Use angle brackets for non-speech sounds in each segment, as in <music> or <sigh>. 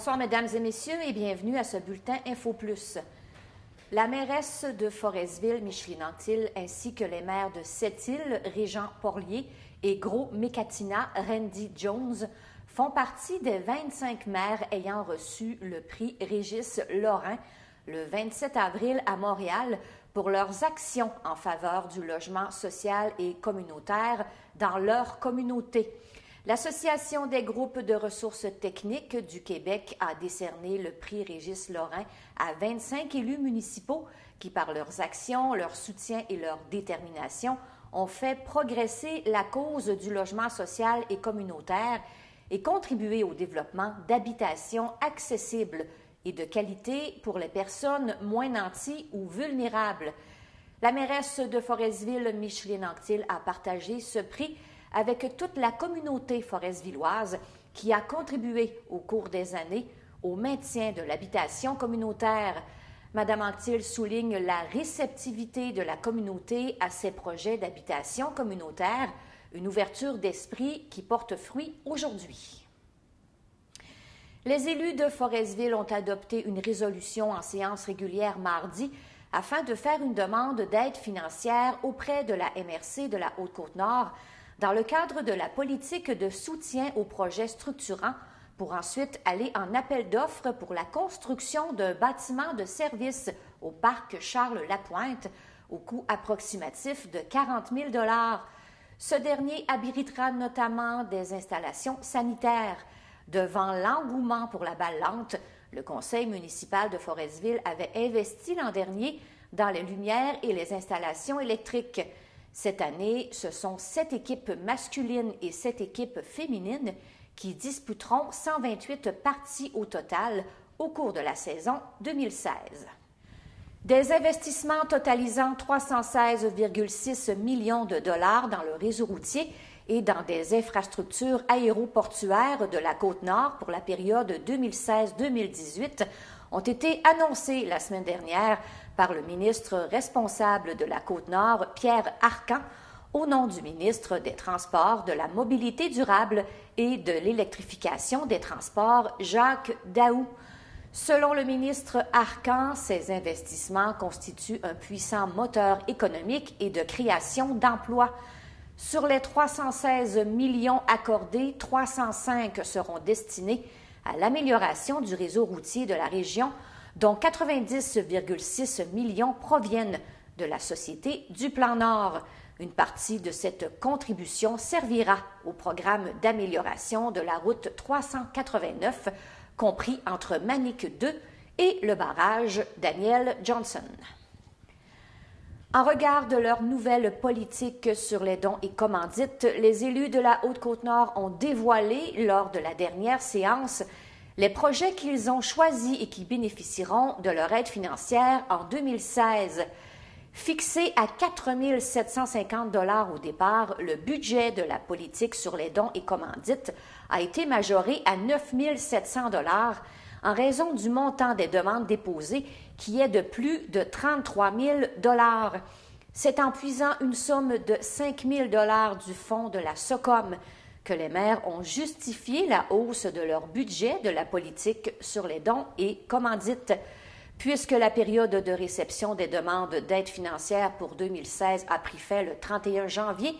Bonsoir, mesdames et messieurs, et bienvenue à ce bulletin Info Plus. La mairesse de Forestville, Micheline Antil, ainsi que les maires de Sept-Îles, Régent Porlier et Gros-Mécatina, Randy Jones, font partie des 25 maires ayant reçu le prix Régis Lorrain le 27 avril à Montréal pour leurs actions en faveur du logement social et communautaire dans leur communauté. L'Association des groupes de ressources techniques du Québec a décerné le prix Régis Lorrain à 25 élus municipaux qui, par leurs actions, leur soutien et leur détermination, ont fait progresser la cause du logement social et communautaire et contribué au développement d'habitations accessibles et de qualité pour les personnes moins nanties ou vulnérables. La mairesse de Forestville, Micheline Anctil, a partagé ce prix avec toute la communauté forestville-villoise qui a contribué au cours des années au maintien de l'habitation communautaire. Madame Anctil souligne la réceptivité de la communauté à ces projets d'habitation communautaire, une ouverture d'esprit qui porte fruit aujourd'hui. Les élus de Forestville ont adopté une résolution en séance régulière mardi afin de faire une demande d'aide financière auprès de la MRC de la Haute-Côte-Nord dans le cadre de la politique de soutien aux projets structurants pour ensuite aller en appel d'offres pour la construction d'un bâtiment de service au parc Charles-Lapointe au coût approximatif de 40 000 Ce dernier abritera notamment des installations sanitaires. Devant l'engouement pour la balle lente, le conseil municipal de Forestville avait investi l'an dernier dans les lumières et les installations électriques. Cette année, ce sont sept équipes masculines et sept équipes féminines qui disputeront 128 parties au total au cours de la saison 2016. Des investissements totalisant 316,6 millions de dollars dans le réseau routier et dans des infrastructures aéroportuaires de la côte nord pour la période 2016-2018 ont été annoncés la semaine dernière par le ministre responsable de la Côte-Nord, Pierre Arcan, au nom du ministre des Transports, de la Mobilité durable et de l'électrification des transports, Jacques Daou. Selon le ministre Arcan, ces investissements constituent un puissant moteur économique et de création d'emplois. Sur les 316 millions accordés, 305 seront destinés à l'amélioration du réseau routier de la région dont 90,6 millions proviennent de la Société du Plan Nord. Une partie de cette contribution servira au programme d'amélioration de la route 389, compris entre Manic 2 et le barrage Daniel Johnson. En regard de leur nouvelle politique sur les dons et commandites, les élus de la Haute-Côte-Nord ont dévoilé lors de la dernière séance les projets qu'ils ont choisis et qui bénéficieront de leur aide financière en 2016. Fixé à 4 750 dollars au départ, le budget de la politique sur les dons et commandites a été majoré à 9 700 dollars en raison du montant des demandes déposées qui est de plus de 33 000 dollars. C'est en puisant une somme de 5 000 dollars du fonds de la SOCOM que les maires ont justifié la hausse de leur budget de la politique sur les dons et commandites. Puisque la période de réception des demandes d'aide financière pour 2016 a pris fin le 31 janvier,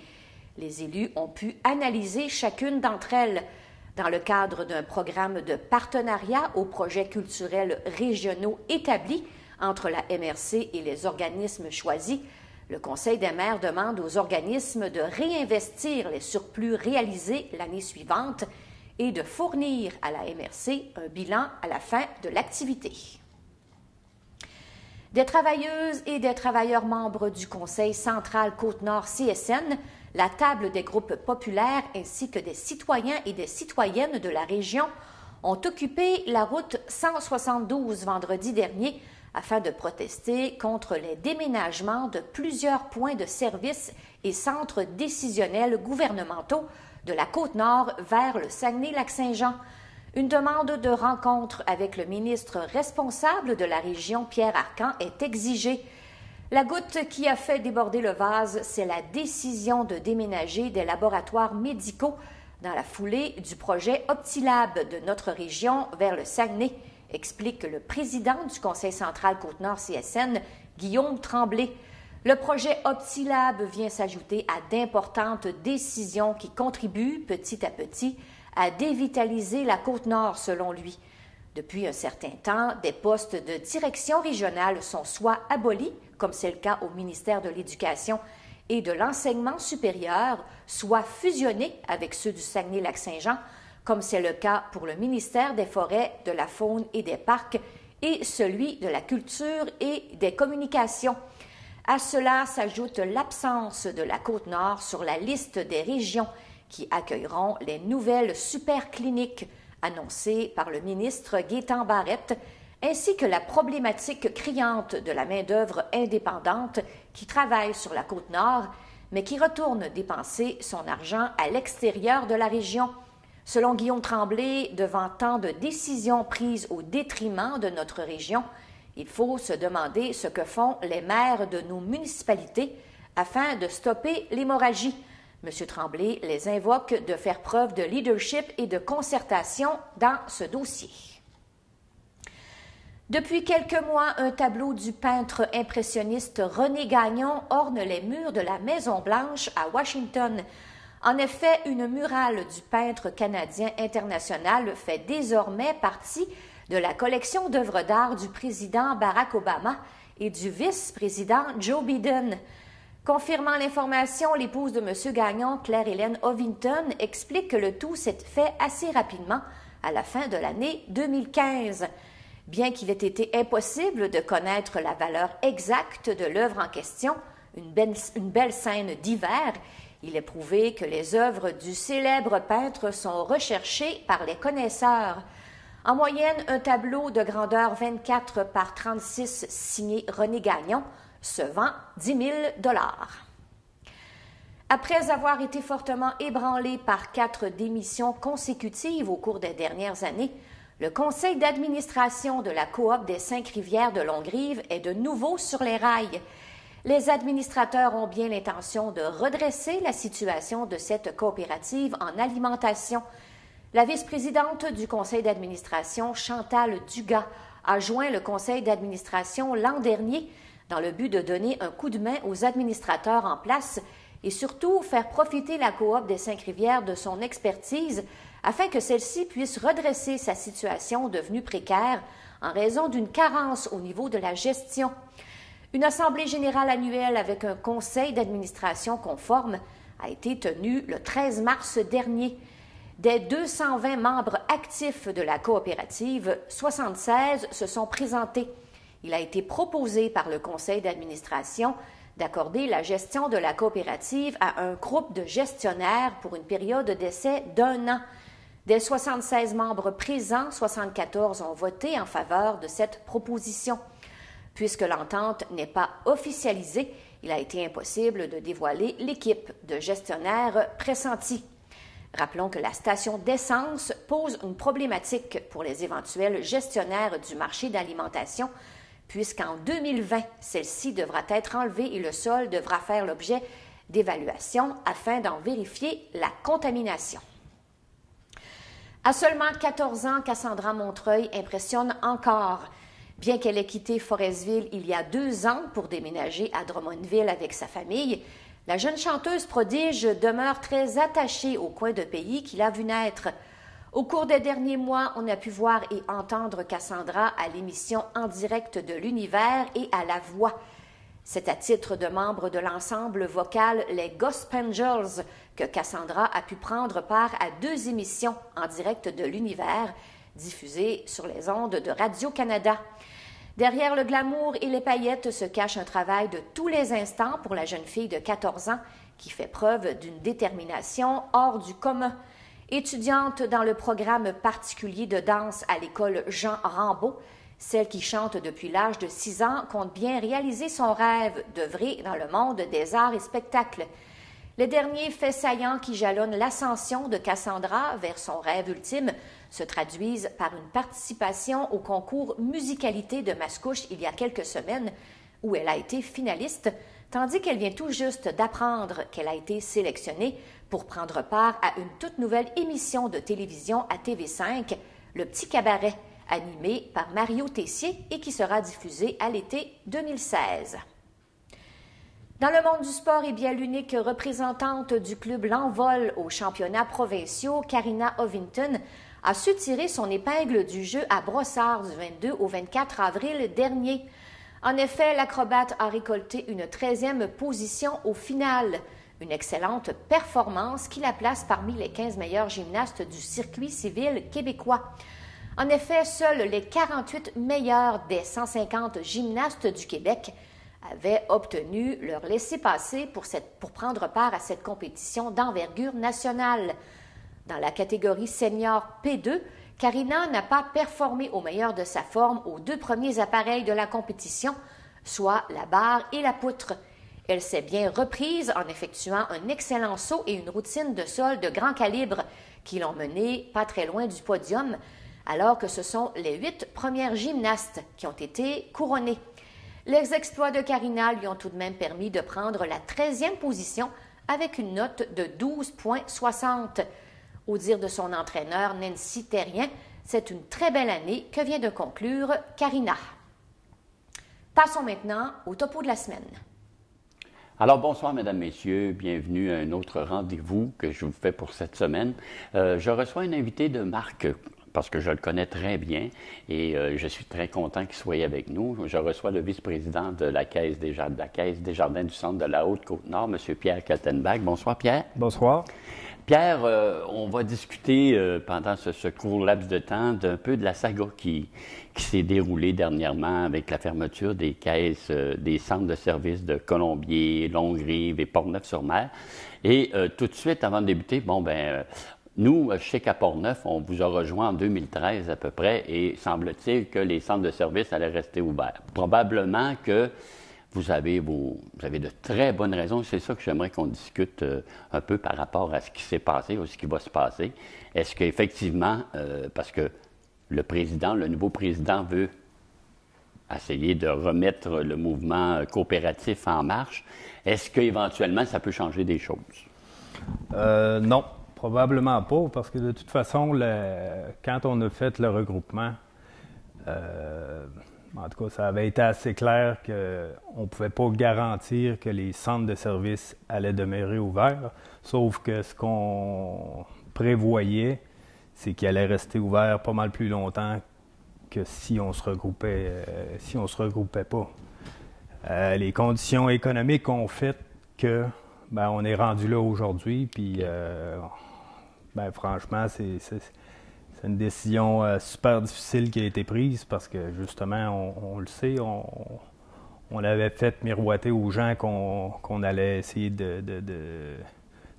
les élus ont pu analyser chacune d'entre elles dans le cadre d'un programme de partenariat aux projets culturels régionaux établis entre la MRC et les organismes choisis le Conseil des maires demande aux organismes de réinvestir les surplus réalisés l'année suivante et de fournir à la MRC un bilan à la fin de l'activité. Des travailleuses et des travailleurs membres du Conseil central Côte-Nord CSN, la table des groupes populaires ainsi que des citoyens et des citoyennes de la région ont occupé la route 172 vendredi dernier afin de protester contre les déménagements de plusieurs points de service et centres décisionnels gouvernementaux de la côte nord vers le Saguenay-Lac-Saint-Jean. Une demande de rencontre avec le ministre responsable de la région, Pierre Arcan, est exigée. La goutte qui a fait déborder le vase, c'est la décision de déménager des laboratoires médicaux dans la foulée du projet Optilab de notre région vers le Saguenay, explique le président du Conseil central Côte-Nord CSN, Guillaume Tremblay. Le projet Optilab vient s'ajouter à d'importantes décisions qui contribuent petit à petit à dévitaliser la Côte-Nord, selon lui. Depuis un certain temps, des postes de direction régionale sont soit abolis, comme c'est le cas au ministère de l'Éducation et de l'Enseignement supérieur, soit fusionnés avec ceux du Saguenay-Lac-Saint-Jean, comme c'est le cas pour le ministère des Forêts, de la Faune et des Parcs et celui de la Culture et des Communications. À cela s'ajoute l'absence de la Côte-Nord sur la liste des régions qui accueilleront les nouvelles supercliniques annoncées par le ministre Gaétan Barrette, ainsi que la problématique criante de la main-d'œuvre indépendante qui travaille sur la côte nord, mais qui retourne dépenser son argent à l'extérieur de la région. Selon Guillaume Tremblay, devant tant de décisions prises au détriment de notre région, il faut se demander ce que font les maires de nos municipalités afin de stopper l'hémorragie. M. Tremblay les invoque de faire preuve de leadership et de concertation dans ce dossier. Depuis quelques mois, un tableau du peintre impressionniste René Gagnon orne les murs de la Maison-Blanche à Washington. En effet, une murale du peintre canadien international fait désormais partie de la collection d'œuvres d'art du président Barack Obama et du vice-président Joe Biden. Confirmant l'information, l'épouse de M. Gagnon, Claire-Hélène Ovington, explique que le tout s'est fait assez rapidement à la fin de l'année 2015. Bien qu'il ait été impossible de connaître la valeur exacte de l'œuvre en question, une belle, scène d'hiver, il est prouvé que les œuvres du célèbre peintre sont recherchées par les connaisseurs. En moyenne, un tableau de grandeur 24 par 36 signé René Gagnon se vend 10 000 Après avoir été fortement ébranlé par quatre démissions consécutives au cours des dernières années, le conseil d'administration de la coop des Cinq-Rivières de Longrive est de nouveau sur les rails. Les administrateurs ont bien l'intention de redresser la situation de cette coopérative en alimentation. La vice-présidente du conseil d'administration, Chantal Dugas, a joint le conseil d'administration l'an dernier dans le but de donner un coup de main aux administrateurs en place et surtout faire profiter la coop des Cinq-Rivières de son expertise afin que celle-ci puisse redresser sa situation devenue précaire en raison d'une carence au niveau de la gestion. Une assemblée générale annuelle avec un conseil d'administration conforme a été tenue le 13 mars dernier. Des 220 membres actifs de la coopérative, 76 se sont présentés il a été proposé par le conseil d'administration d'accorder la gestion de la coopérative à un groupe de gestionnaires pour une période d'essai d'un an. Des 76 membres présents, 74 ont voté en faveur de cette proposition. Puisque l'entente n'est pas officialisée, il a été impossible de dévoiler l'équipe de gestionnaires pressentis. Rappelons que la station d'essence pose une problématique pour les éventuels gestionnaires du marché d'alimentation puisqu'en 2020, celle-ci devra être enlevée et le sol devra faire l'objet d'évaluation afin d'en vérifier la contamination. À seulement 14 ans, Cassandra Montreuil impressionne encore. Bien qu'elle ait quitté Forestville il y a deux ans pour déménager à Drummondville avec sa famille, la jeune chanteuse prodige demeure très attachée au coin de pays qu'il a vu naître. Au cours des derniers mois, on a pu voir et entendre Cassandra à l'émission en direct de l'univers et à la voix. C'est à titre de membre de l'ensemble vocal Les Gospengels que Cassandra a pu prendre part à deux émissions en direct de l'univers diffusées sur les ondes de Radio-Canada. Derrière le glamour et les paillettes se cache un travail de tous les instants pour la jeune fille de 14 ans qui fait preuve d'une détermination hors du commun. Étudiante dans le programme particulier de danse à l'école Jean Rambaud, celle qui chante depuis l'âge de 6 ans compte bien réaliser son rêve d'œuvrer dans le monde des arts et spectacles. Les derniers faits saillants qui jalonnent l'ascension de Cassandra vers son rêve ultime se traduisent par une participation au concours Musicalité de Mascouche il y a quelques semaines, où elle a été finaliste, tandis qu'elle vient tout juste d'apprendre qu'elle a été sélectionnée pour prendre part à une toute nouvelle émission de télévision à TV5, Le Petit Cabaret, animé par Mario Tessier et qui sera diffusé à l'été 2016. Dans le monde du sport, et bien l'unique représentante du club L'Envol aux championnats provinciaux, Karina Ovington, a su tirer son épingle du jeu à Brossard du 22 au 24 avril dernier. En effet, l'acrobate a récolté une 13e position au final, une excellente performance qui la place parmi les 15 meilleurs gymnastes du circuit civil québécois. En effet, seuls les 48 meilleurs des 150 gymnastes du Québec avaient obtenu leur laissez-passer pour, pour prendre part à cette compétition d'envergure nationale. Dans la catégorie senior P2, Karina n'a pas performé au meilleur de sa forme aux deux premiers appareils de la compétition, soit la barre et la poutre. Elle s'est bien reprise en effectuant un excellent saut et une routine de sol de grand calibre qui l'ont menée pas très loin du podium, alors que ce sont les huit premières gymnastes qui ont été couronnées. Les exploits de Karina lui ont tout de même permis de prendre la 13e position avec une note de 12,60. Au dire de son entraîneur Nancy Terrien, c'est une très belle année que vient de conclure Karina. Passons maintenant au topo de la semaine. Alors bonsoir mesdames, messieurs, bienvenue à un autre rendez-vous que je vous fais pour cette semaine. Euh, je reçois un invité de Marc parce que je le connais très bien et euh, je suis très content qu'il soit avec nous. Je reçois le vice-président de la Caisse des, Jardins, la Caisse des Jardins du Centre de la Haute-Côte-Nord, M. Pierre Kaltenbach. Bonsoir, Pierre. Bonsoir. Pierre, euh, on va discuter euh, pendant ce, court laps de temps d'un peu de la saga qui, qui s'est déroulée dernièrement avec la fermeture des caisses des centres de services de Colombier, Longrive et Portneuf-sur-Mer. Et tout de suite, avant de débuter, bon, ben, nous, chez Caportneuf, on vous a rejoint en 2013 à peu près et semble-t-il que les centres de services allaient rester ouverts. Probablement que vous avez, avez de très bonnes raisons. C'est ça que j'aimerais qu'on discute euh, un peu par rapport à ce qui s'est passé ou ce qui va se passer. Est-ce qu'effectivement, euh, parce que le président, le nouveau président veut essayer de remettre le mouvement coopératif en marche, est-ce qu'éventuellement ça peut changer des choses? Euh, non, Probablement pas, parce que de toute façon, quand on a fait le regroupement, euh, en tout cas, ça avait été assez clair qu'on ne pouvait pas garantir que les centres de services allaient demeurer ouverts, sauf que ce qu'on prévoyait, c'est qu'ils allaient rester ouverts pas mal plus longtemps que si on se regroupait, euh, si on se regroupait pas. Euh, les conditions économiques ont fait que ben, on est rendu là aujourd'hui, puis ben, franchement, c'est une décision euh, super difficile qui a été prise parce que justement, on, le sait, on, avait fait miroiter aux gens qu'on allait essayer de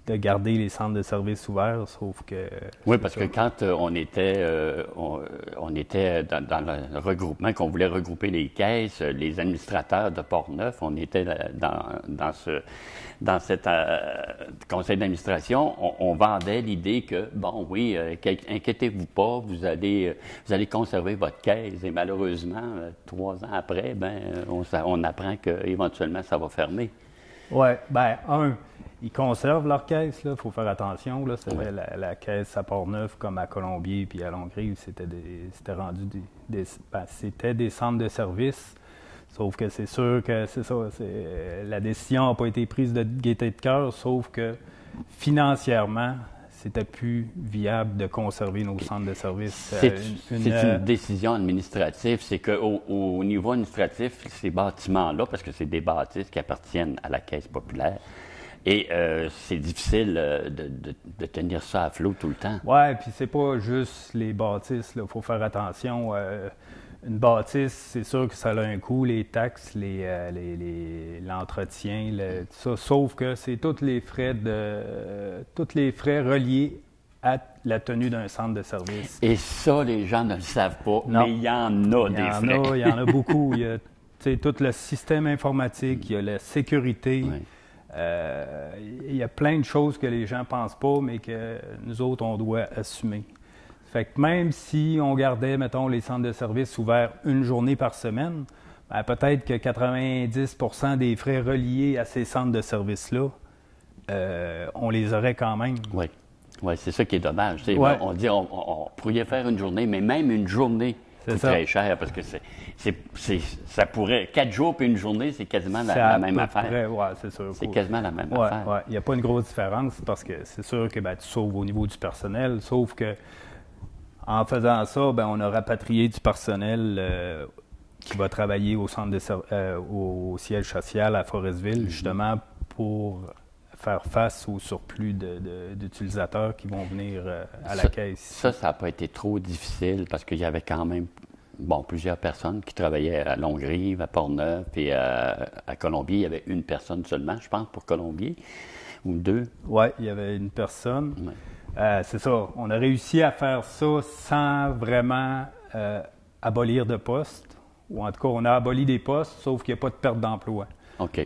garder les centres de services ouverts, sauf que... Oui, parce que quand euh, on était, euh, on, était dans, le regroupement, qu'on voulait regrouper les caisses, les administrateurs de Port-Neuf, on était dans, dans ce dans cet euh, conseil d'administration, on, vendait l'idée que, bon, oui, inquiétez-vous pas, vous allez, vous allez conserver votre caisse. Et malheureusement, trois ans après, ben, on, on apprend qu'éventuellement, ça va fermer. Oui, bien, un, ils conservent leur caisse, il faut faire attention. Là. La, caisse à Port-Neuf, comme à Colombier puis à Longrive, c'était, c'était rendu des, ben, c'était des centres de services. Sauf que c'est sûr que c'est ça. la décision n'a pas été prise de gaieté de cœur, sauf que financièrement, c'était plus viable de conserver nos centres de services. C'est une, euh, décision administrative? C'est qu'au au niveau administratif, ces bâtiments-là, parce que c'est des bâtisses qui appartiennent à la Caisse populaire, et euh, c'est difficile euh, de, tenir ça à flot tout le temps. Oui, puis c'est pas juste les bâtisses. Il faut faire attention. Euh, une bâtisse, c'est sûr que ça a un coût, les taxes, l'entretien, les, tout ça. Sauf que c'est tous les frais de tous les frais reliés à la tenue d'un centre de service. Et ça, les gens ne le savent pas, mais il y en a des frais. il y en a beaucoup. il y a <laughs> tout le système informatique, il y a la sécurité. Euh, il y a plein de choses que les gens ne pensent pas, mais que nous autres, on doit assumer. Fait que même si on gardait, mettons, les centres de services ouverts une journée par semaine, ben, peut-être que 90% des frais reliés à ces centres de services-là, euh, on les aurait quand même. Oui. Oui, c'est ça qui est dommage. Ouais. On dit on, on, pourrait faire une journée, mais même une journée C'est très cher parce que c'est, c'est, c'est- ça pourrait. Quatre jours puis une journée, c'est quasiment la, même affaire. ouais, c'est sûr. C'est quasiment la même Ouais, affaire. ouais. Il n'y a pas une grosse différence parce que c'est sûr que ben, tu sauves au niveau du personnel, sauf que en faisant ça, ben, on a rapatrié du personnel euh, qui va travailler au centre de euh, au siège social à Mm-hmm. Forestville, justement pour faire face au surplus d'utilisateurs qui vont venir euh, à la Ça- caisse. Ça, ça n'a pas été trop difficile parce qu'il y avait quand même bon, plusieurs personnes qui travaillaient à Longrive, à Portneuf et à, à Colombier. Il y avait une personne seulement, je pense, pour Colombier, ou deux. Oui, il y avait une personne. Ouais. Euh, c'est ça. On a réussi à faire ça sans vraiment euh, abolir de postes. Ou en tout cas, on a aboli des postes, sauf qu'il n'y a pas de perte d'emploi.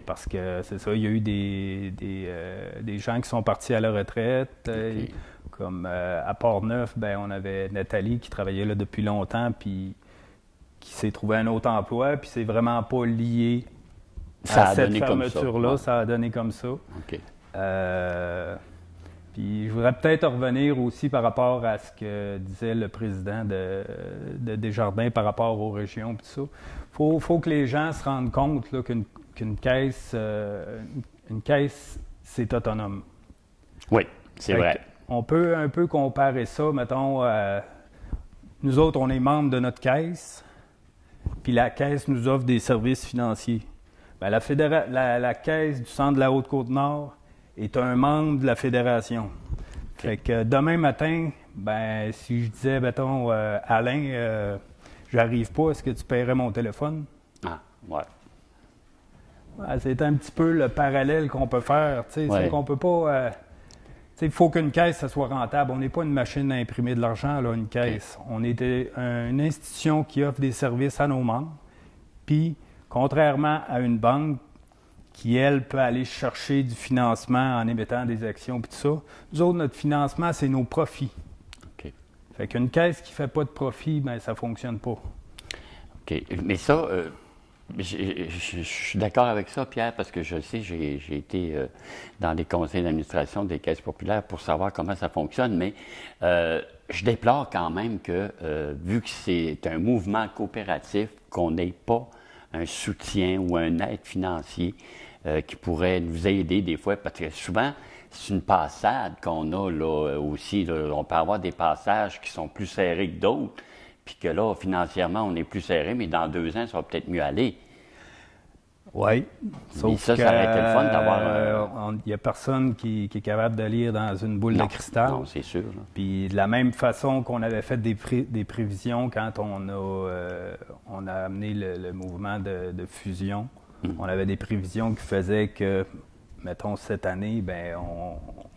Parce que c'est ça, il y a eu des, des, euh, des gens qui sont partis à la retraite. euh. Comme euh, à Port-Neuf, ben, on avait Nathalie qui travaillait là depuis longtemps, puis qui s'est trouvé un autre emploi, puis c'est vraiment pas lié Ça à a cette ça. fermeture-là. Ça a donné comme ça. Euh, puis je voudrais peut-être revenir aussi par rapport à ce que disait le président de, de Desjardins par rapport aux régions. Ça. Faut, faut que les gens se rendent compte là, qu'une qu'une caisse, euh, une caisse, c'est autonome. Oui, c'est vrai. On peut un peu comparer ça, mettons, euh, nous autres, on est membres de notre caisse, puis la caisse nous offre des services financiers. Ben, la, fédéra- la, la caisse du centre de la Haute-Côte-Nord est un membre de la fédération. Fait que demain matin, ben, si je disais, mettons, euh, Alain, j'arrive pas, est-ce que tu paierais mon téléphone? Ah. Ouais, c'est un petit peu le parallèle qu'on peut faire. Ouais. C'est qu'on peut pas. euh, Il faut qu'une caisse, ça soit rentable. On n'est pas une machine à imprimer de l'argent, là, une caisse. On est des- une institution qui offre des services à nos membres. Puis, contrairement à une banque qui, elle, peut aller chercher du financement en émettant des actions puis tout ça, nous autres, notre financement, c'est nos profits. OK. Fait qu'une caisse qui fait pas de profit, ben ça fonctionne pas. OK. Mais ça, euh, je suis d'accord avec ça, Pierre, parce que je sais, j'ai été euh, dans les conseils d'administration des caisses populaires pour savoir comment ça fonctionne, mais euh, je déplore quand même que, euh, vu que c'est un mouvement coopératif, qu'on n'ait pas un soutien ou un aide financier qui pourrait nous aider des fois, parce que souvent, c'est une passade qu'on a là aussi. On peut avoir des passages qui sont plus serrés que d'autres, puis que là, financièrement, on est plus serré, mais dans deux ans, ça va peut-être mieux aller. Oui. Mais ça, ça aurait été le fun d'avoir euh, Il n'y a personne qui, qui est capable de lire dans une boule Non, de cristal. Non, c'est sûr. là. Puis de la même façon qu'on avait fait des, pré- des prévisions quand on a, euh, on a amené le, le mouvement de, de fusion, Mm. on avait des prévisions qui faisaient que, mettons, cette année, ben, on,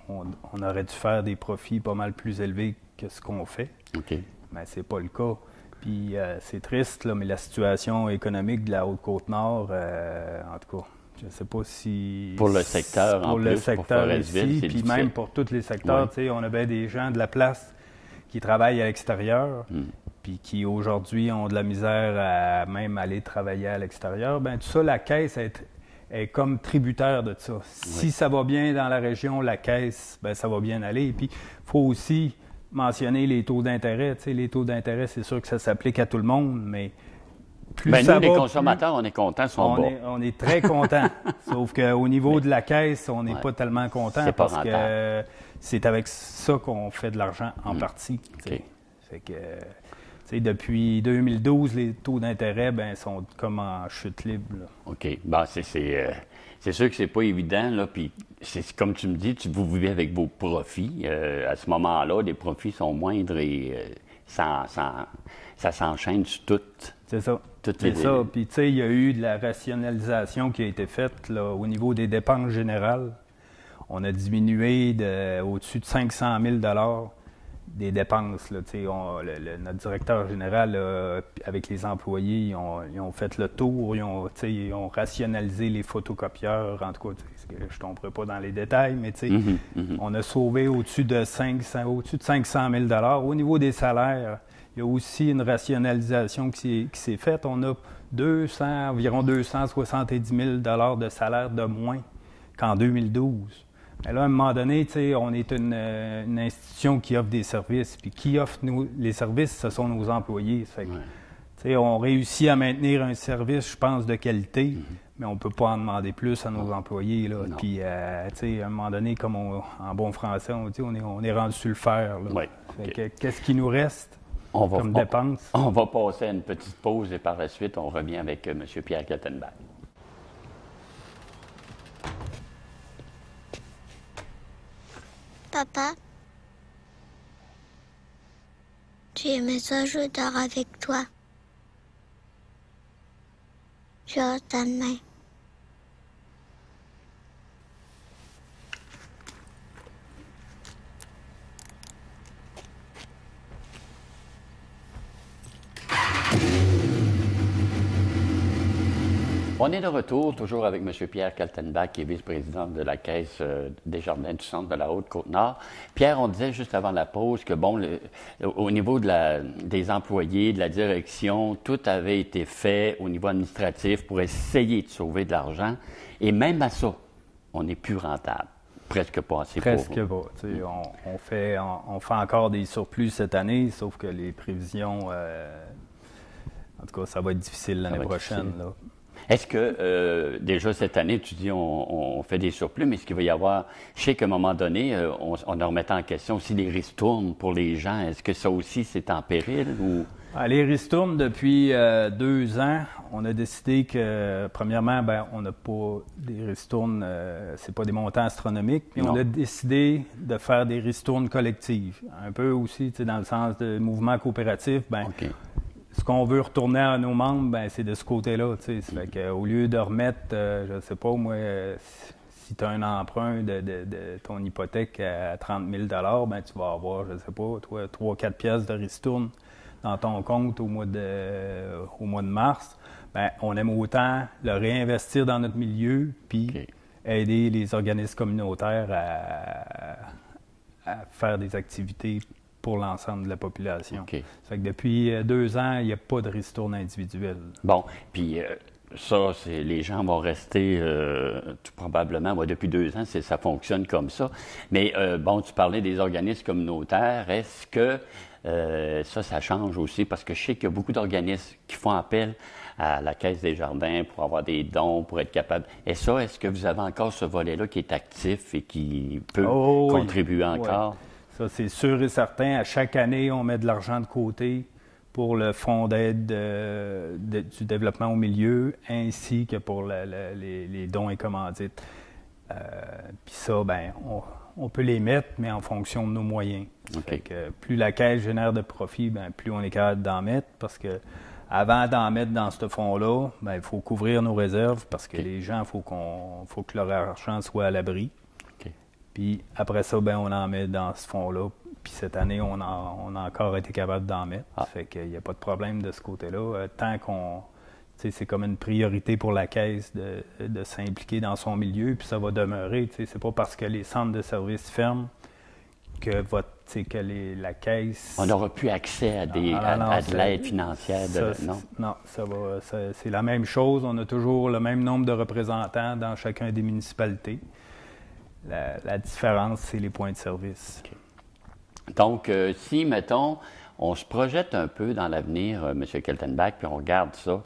on- on aurait dû faire des profits pas mal plus élevés que ce qu'on fait. OK. Mais c'est pas le cas. Puis euh, c'est triste, là, mais la situation économique de la Haute-Côte-Nord, euh, en tout cas, je ne sais pas si... Pour le secteur, en Pour le plus, pour secteur Forestville, ici, puis même pour tous les secteurs. On avait des gens de la place qui travaillent à l'extérieur, Mm. puis qui aujourd'hui ont de la misère à même aller travailler à l'extérieur. Ben tout ça, la caisse est, est comme tributaire de ça. Si ça va bien dans la région, la caisse, ben ça va bien aller. Puis il faut aussi mentionner les taux d'intérêt. Tu sais, les taux d'intérêt, c'est sûr que ça s'applique à tout le monde, mais plus Ben, ça nous, les plus- consommateurs, on est contents, sont on bas. est, on est très content. <laughs> Sauf qu'au niveau de la caisse, on n'est Ouais. pas tellement content parce que rentable. euh, c'est avec ça qu'on fait de l'argent en partie. tu sais. OK. Fait que, euh, depuis 2012, les taux d'intérêt ben, sont comme en chute libre. là. OK. Bon, c'est, c'est, sûr que c'est pas évident, là. Puis, c'est comme tu me dis, tu, vous vivez avec vos profits. Euh, à ce moment-là, les profits sont moindres et euh, ça, ça- ça s'enchaîne sur tout. C'est ça. Toutes C'est les- ça. Puis, tu sais, il y a eu de la rationalisation qui a été faite là, au niveau des dépenses générales. On a diminué de, au-dessus de 500 000 des dépenses. Là, Tu sais, on- le- le- notre directeur général, avec les employés, ils ont, ils ont fait le tour, ils ont, ils ont rationalisé les photocopieurs. En tout cas, je ne tomberai pas dans les détails, mais Mhm, mhm. on a sauvé au-dessus de 500, au-dessus de 500 000 Au niveau des salaires, il y a aussi une rationalisation qui s'est faite. On a 200, environ 270 000 de salaire de moins qu'en 2012. Mais là, à un moment donné, on est une, institution qui offre des services. Puis qui offre nous, les services, ce sont nos employés. On réussit à maintenir un service, je pense, de qualité, mm-hmm. mais on ne peut pas en demander plus à nos employés. Là. Puis, euh, à un moment donné, comme en bon français, on on est, on est rendu sur le fer. Qu'est-ce qui nous reste? On va, comme dépense? On, va passer à une petite pause et par la suite, on revient avec euh, M. Pierre Kattenbach. Papa, j'ai aimé ça dehors avec toi. Je ta On est de retour, toujours avec M. Pierre Kaltenbach, qui est vice-président de la Caisse euh, des Jardins du Centre de la Haute-Côte-Nord. Pierre, on disait juste avant la pause que, bon, au niveau de la, des employés, de la direction, tout avait été fait au niveau administratif pour essayer de sauver de l'argent. Et même à ça, on n'est plus rentable. Presque pas assez Presque pas. On, on, fait, on, fait encore des surplus cette année, sauf que les prévisions, euh, en tout cas, ça va être difficile l'année prochaine. Là. Est-ce que euh, déjà cette année, tu dis on, fait des surplus, mais est-ce qu'il va y avoir, je sais qu'à un moment donné, euh, on, on remettant en question aussi les ristournes pour les gens. Est-ce que ça aussi c'est en péril ou? Ah, les ristournes, depuis euh, deux ans, on a décidé que, premièrement, ben, on n'a pas des ristournes, c'est pas des montants astronomiques, mais on a décidé de faire des ristournes collectives. Un peu aussi, dans le sens de mouvement coopératif, ben, ce qu'on veut retourner à nos membres, ben, c'est de ce côté-là. Au lieu de remettre, euh, je ne sais pas, moi, si tu as un emprunt de, ton hypothèque à 30 000 ben, tu vas avoir, je ne sais pas, 3-4 pièces de ristourne dans ton compte au mois de, au mois de mars. Ben, on aime autant le réinvestir dans notre milieu, puis aider les organismes communautaires à, à faire des activités pour l'ensemble de la population. Ça fait que depuis euh, deux ans, il n'y a pas de ristourne individuelle. Bon, puis euh, ça, c'est, les gens vont rester euh, tout probablement, depuis deux ans, ça fonctionne comme ça. Mais bon, tu parlais des organismes communautaires. Est-ce que ça, ça change aussi? Parce que je sais qu'il y a beaucoup d'organismes qui font appel à la Caisse des Jardins pour avoir des dons, pour être capable. Et ça, est-ce que vous avez encore ce volet-là qui est actif et qui peut oh contribuer encore? Ça, c'est sûr et certain. À chaque année, on met de l'argent de côté pour le fonds d'aide du développement au milieu, ainsi que pour les, dons et commandites. Euh, Puis ça, ben, on, peut les mettre, mais en fonction de nos moyens. que plus la caisse génère de profit, ben, plus on est capable d'en mettre, parce que avant d'en mettre dans ce fonds-là, ben, il faut couvrir nos réserves, parce que les gens, il faut, qu'on, faut que leur argent soit à l'abri. Puis après ça, ben, on en met dans ce fonds-là. Puis cette année, on a, on a encore été capable d'en mettre. Ça ah. Fait qu'il n'y a pas de problème de ce côté-là. Euh, tant qu'on. C'est comme une priorité pour la caisse de, de s'impliquer dans son milieu, puis ça va demeurer. C'est pas parce que les centres de services ferment que, votre, que les, la caisse. On n'aura plus accès à, des, à, de l'aide financière. De, non, non ça va, c'est la même chose. On a toujours le même nombre de représentants dans chacun des municipalités. La, différence, c'est les points de service. Donc, euh, si, mettons, on se projette un peu dans l'avenir, euh, M. Keltenbach, puis on regarde ça,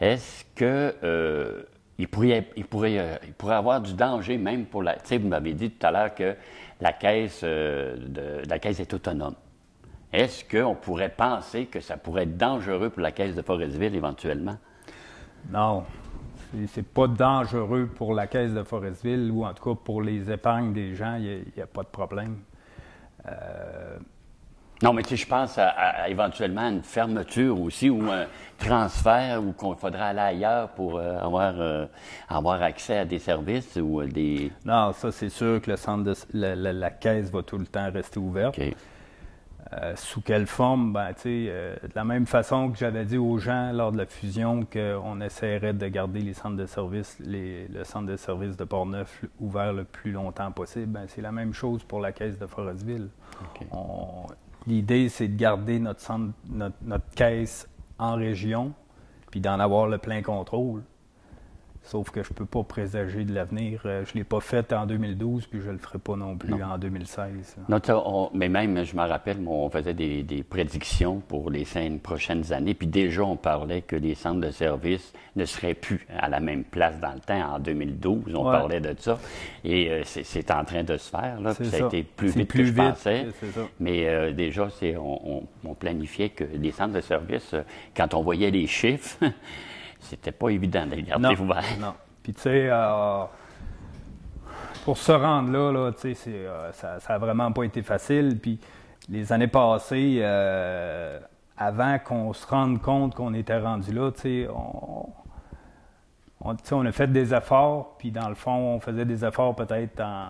est-ce que euh, il, pourrait, il, pourrait, il pourrait avoir du danger même pour la... Tu sais, vous m'avez dit tout à l'heure que la caisse, de, la caisse est autonome. Est-ce qu'on pourrait penser que ça pourrait être dangereux pour la caisse de Forestville éventuellement? Non, c'est pas dangereux pour la caisse de Forestville ou en tout cas pour les épargnes des gens, il n'y a, pas de problème. Euh, non, mais tu sais, je pense à, éventuellement une fermeture aussi ou un transfert ou qu'on faudra aller ailleurs pour euh, avoir, euh, avoir accès à des services ou des. Non, ça, c'est sûr que le centre de, la, caisse va tout le temps rester ouverte. Euh, sous quelle forme? Ben, euh, de la même façon que j'avais dit aux gens lors de la fusion qu'on essaierait de garder les centres de services, le centre de services de Portneuf ouvert le plus longtemps possible, ben, c'est la même chose pour la caisse de Forestville. l'idée, c'est de garder notre, centre, notre, notre caisse en région, puis d'en avoir le plein contrôle. Sauf que je peux pas présager de l'avenir. Euh, Je l'ai pas fait en 2012, puis je le ferai pas non plus en 2016. là. Non, on- mais même, je me rappelle, on faisait des, des prédictions pour les cinq prochaines années, puis déjà, on parlait que les centres de services ne seraient plus à la même place dans le temps. En 2012, on Ouais. parlait de ça. Et euh, c'est- en train de se faire, là. Puis ça a été plus vite plus que je vite, pensais. Mais euh, déjà, on, on- on planifiait que les centres de services, quand on voyait les chiffres, <laughs> c'était pas évident de les garder Non, ouverts. non. Puis tu sais, euh, pour se rendre là, là tu sais, euh, ça, ça a vraiment pas été facile. Puis les années passées, euh, avant qu'on se rende compte qu'on était rendu là, tu sais, on, on, on a fait des efforts. Puis dans le fond, on faisait des efforts peut-être en,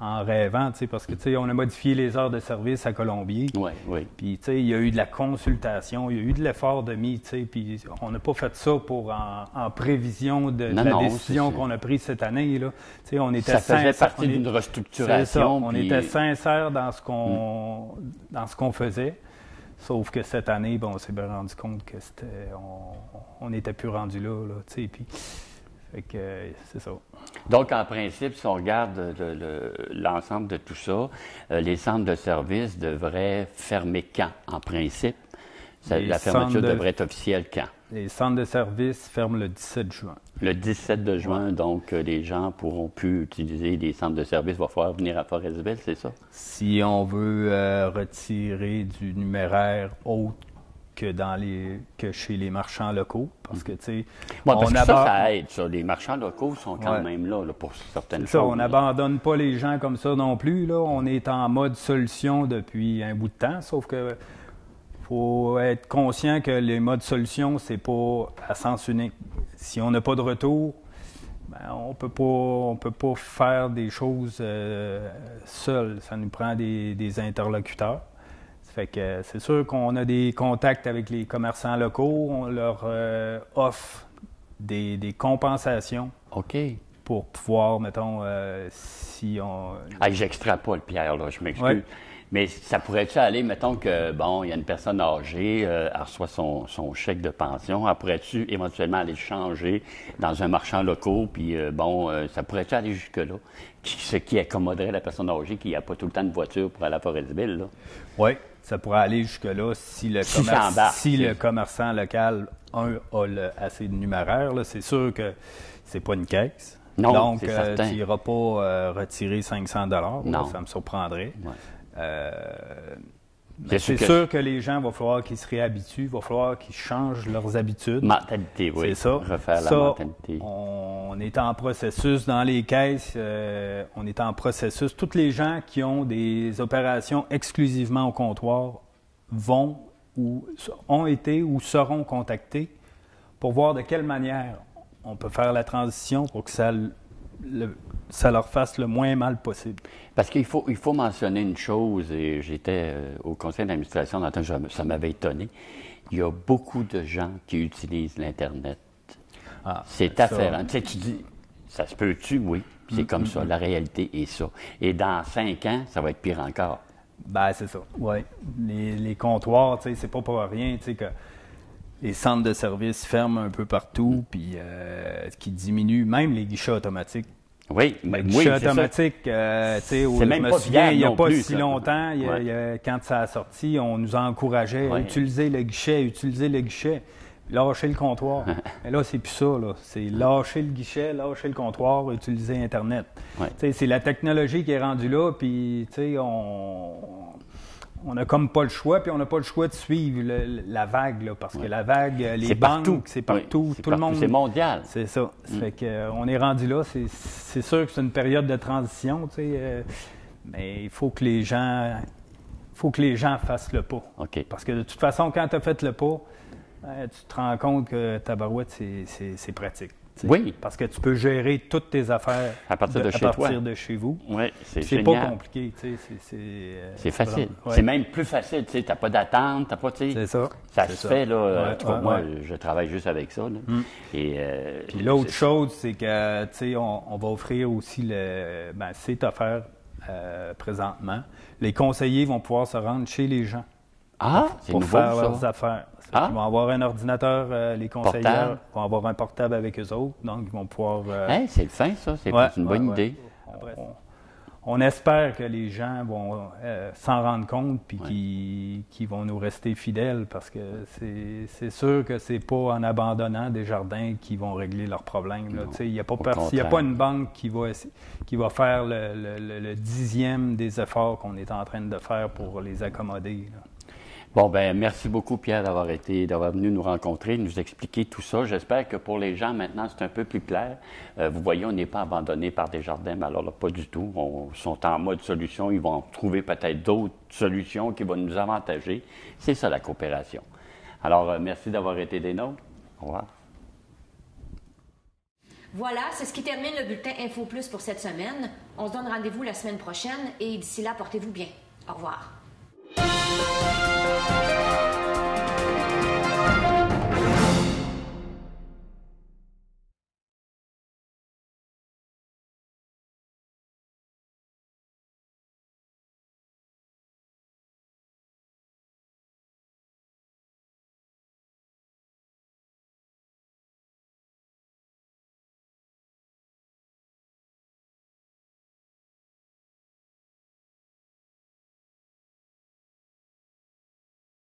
en rêvant, tu sais, parce que tu sais, on a modifié les heures de service à Colombier. Oui, oui. Puis, tu sais, il y a eu de la consultation, il y a eu de l'effort de mis, tu sais, puis on n'a pas fait ça pour en, en prévision de, la non, décision qu'on a prise cette année, là. Tu sais, on était Ça faisait sincère- partie d'une restructuration. ça, on puis- Mm. était sincère dans ce qu'on dans ce qu'on faisait. Sauf que cette année, bon, on s'est bien rendu compte que c'était on n'était plus rendu là, là, tu sais, puis fait que c'est ça. Donc, en principe, si on regarde le- le- l'ensemble de tout ça, euh, les centres de services devraient fermer quand, en principe? Ça- la fermeture de- devrait être officielle quand? Les centres de service ferment le 17 juin. Le 17 de juin, donc euh, les gens pourront plus utiliser les centres de services. Il va falloir venir à Forestville, c'est ça? Si on veut euh, retirer du numéraire autre que dans les que chez les marchands locaux, parce que tu sais, Ouais, que ça, aide, ça. Les marchands locaux sont quand Ouais. même là, là, pour certaines c'est ça, choses. on n'abandonne pas les gens comme ça non plus. Là. On est en mode solution depuis un bout de temps, sauf que faut être conscient que les modes solution, c'est pas à sens unique. Si on n'a pas de retour, ben, on peut pas on peut pas faire des choses euh, seul. Ça nous prend des, des interlocuteurs. Fait que euh, c'est sûr qu'on a des contacts avec les commerçants locaux, on leur euh, offre des, des compensations OK. pour pouvoir, mettons, euh, si on. Ah, j'extrapole, Pierre, là, je m'excuse. Ouais. Mais ça pourrait-tu aller, mettons que, bon, il y a une personne âgée, euh, elle reçoit son, son chèque de pension, elle pourrait-tu éventuellement aller le changer dans un marchand local, puis euh, bon, euh, ça pourrait-tu aller jusque-là? Ce qui accommoderait la personne âgée qui n'a pas tout le temps de voiture pour aller à Forestville, là? Oui, ça pourrait aller jusque-là si le, Si si le commerçant local, un, a le- assez de numéraire. C'est sûr que c'est pas une caisse. Non, Donc, euh, tu n'iras pas euh, retirer 500 dollars. Ça me surprendrait. Ouais. Euh, C'est sûr c'est que- sûr que les gens, il va falloir qu'ils se réhabituent, il va falloir qu'ils changent leurs habitudes. Mentalité, oui. C'est ça. Refaire la mentalité. On est en processus dans les caisses, euh, on est en processus. Toutes les gens qui ont des opérations exclusivement au comptoir vont ou ont été ou seront contactés pour voir de quelle manière on peut faire la transition pour que ça, le- ça leur fasse le moins mal possible. Parce qu'il faut, il faut mentionner une chose, et j'étais euh, au conseil d'administration, ça m'avait étonné. Il y a beaucoup de gens qui utilisent l'Internet. Ah, C'est ça- afférent. Tu sais, tu dis, ça se peut-tu? Oui. C'est Mm, comme ça. La réalité est ça. Et dans cinq ans, ça va être pire encore. Ben, c'est ça. Oui. Les, les comptoirs, tu sais, c'est pas pour rien, tu sais, que les centres de services ferment un peu partout, puis euh, qui diminuent même les guichets automatiques. Oui, mais oui, guichets c'est ça. automatiques, euh, tu sais, C'est même pas souviens, il n'y a pas plus, si ça. longtemps, il y a- Ouais. il y a- quand ça a sorti, on nous encourageait à Ouais. utiliser le guichet, utiliser le guichet, lâcher le comptoir. <laughs> Mais là, c'est plus ça, là. C'est lâcher le guichet, lâcher le comptoir, utiliser Internet. Ouais. Tu sais, C'est la technologie qui est rendue là, puis tu sais, on on n'a comme pas le choix, puis on n'a pas le choix de suivre le- la vague, là, parce que la vague, euh, les C'est banques, partout. c'est partout, Oui, tout le monde. C'est mondial. C'est ça. Fait que, euh, on est rendu là. C'est- sûr que c'est une période de transition, tu sais, euh, mais il faut que les gens, faut que les gens fassent le pas. Parce que de toute façon, quand tu as fait le pas, tu te rends compte que ta barouette, c'est pratique. Oui. Parce que tu peux gérer toutes tes affaires À partir de chez à toi. partir de chez vous. Oui, c'est C'est pas compliqué, tu sais. c'est- C'est euh, C'est facile. ouais. C'est même plus facile. Tu sais, t'as pas d'attente, t'as pas. C'est ça. Ça se ça. fait, là. Ouais, en tout cas, ouais, moi. Mm. je travaille juste avec ça, là. Et, euh, Puis l'autre chose, c'est que, on, on va offrir aussi le. Ben, c'est offert euh, présentement. Les conseillers vont pouvoir se rendre chez les gens Ah, c'est pour nouveau, faire ça. leurs affaires. Ah. Ils vont avoir un ordinateur, euh, les conseillers Portable. vont avoir un portable avec eux autres, donc ils vont pouvoir... euh, Hein, c'est le fin, ça. C'est Ouais, une bonne ouais, idée. On, on espère que les gens vont euh, s'en rendre compte puis qu'ils vont nous rester fidèles parce que c'est- sûr que c'est pas en abandonnant des jardins qu'ils vont régler leurs problèmes. Il n'y a, pas y a une banque qui va, qui va faire le, le- le- le dixième des efforts qu'on est en train de faire pour les accommoder. là. Bon, ben merci beaucoup, Pierre, d'avoir été, d'avoir venu nous rencontrer, nous expliquer tout ça. J'espère que pour les gens, maintenant, c'est un peu plus clair. Euh, vous voyez, on n'est pas abandonné par des jardins, mais alors là, pas du tout. On sont en mode solution. Ils vont trouver peut-être d'autres solutions qui vont nous avantager. C'est ça, la coopération. Alors, euh, merci d'avoir été des nôtres. Au revoir. Voilà, c'est ce qui termine le bulletin Info Plus pour cette semaine. On se donne rendez-vous la semaine prochaine et d'ici là, portez-vous bien. Au revoir. Bye.